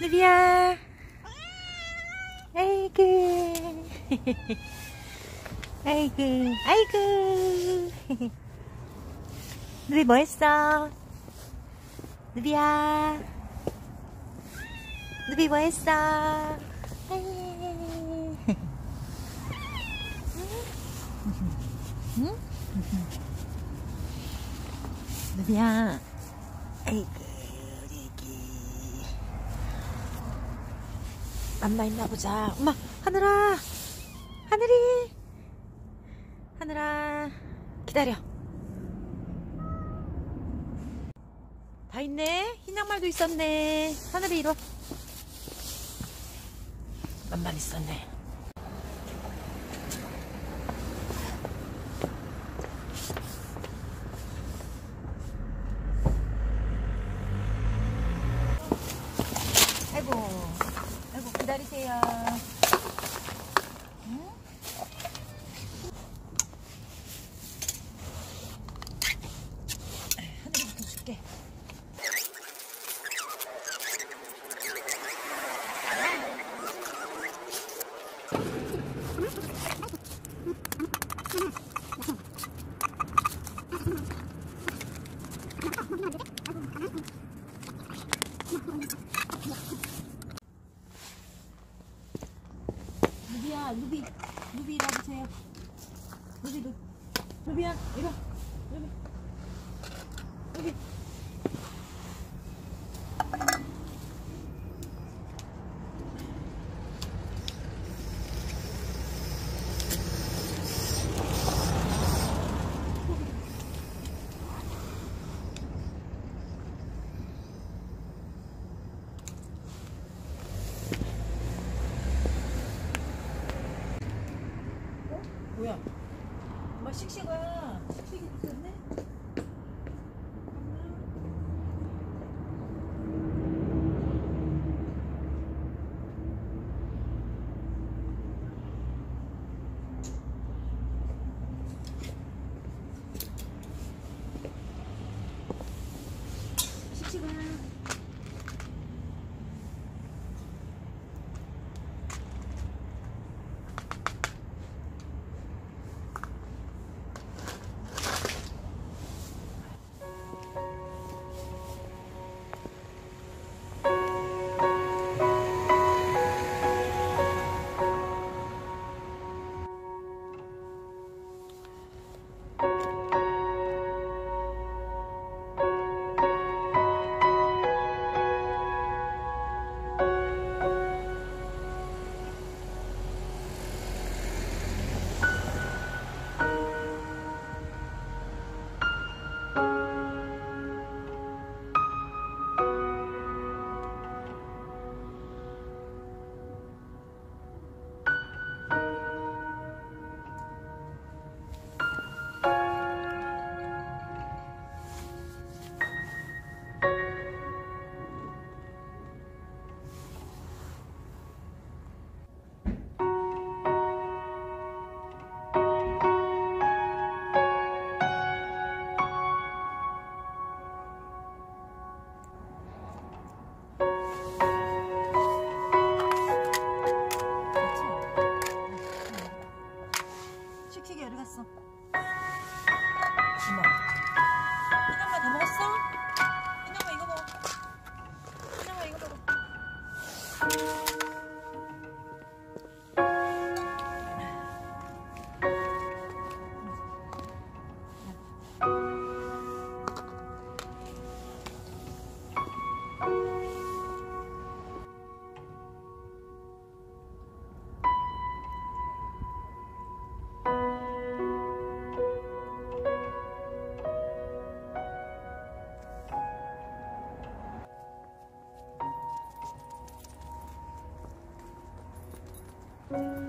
누비야 아이고. 아이고. 아이고. 누비 뭐 했어? 누비야. 누비 뭐 했어? 아이. 응? 누비야. 아이고 우리 애기 맘마 있나 보자. 엄마, 하늘아, 하늘이, 하늘아, 기다려. 다 있네. 흰 양말도 있었네. 하늘이 이리 와. 맘만 있었네. 아이고, 기다리세요. 응? 하늘이부터 줄게. 누비야, 누비, 누비 이리 와보세요. 누비, 누, 누비야, 이리 와. 누비, 누비. 어,